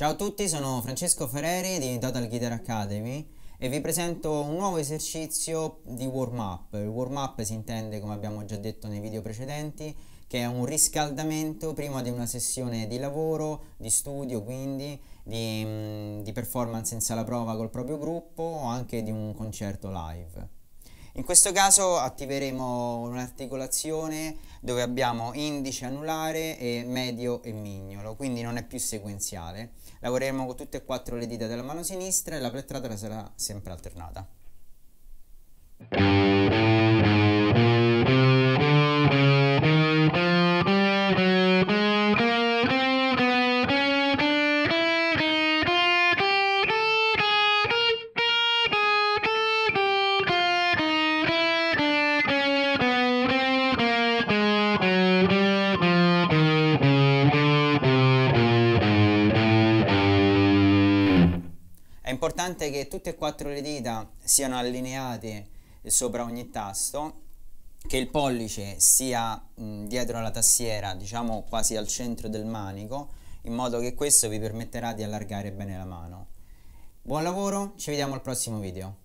Ciao a tutti, sono Francesco Ferreri di Total Guitar Academy e vi presento un nuovo esercizio di warm up. Il warm up si intende, come abbiamo già detto nei video precedenti, che è un riscaldamento prima di una sessione di lavoro, di studio, quindi di, mm, di performance in sala prova col proprio gruppo o anche di un concerto live. In questo caso attiveremo un'articolazione dove abbiamo indice anulare e medio e mignolo, quindi non è più sequenziale. Lavoreremo con tutte e quattro le dita della mano sinistra e la plettata sarà sempre alternata. È importante che tutte e quattro le dita siano allineate sopra ogni tasto, che il pollice sia mh, dietro alla tastiera, diciamo quasi al centro del manico, in modo che questo vi permetterà di allargare bene la mano. Buon lavoro, ci vediamo al prossimo video.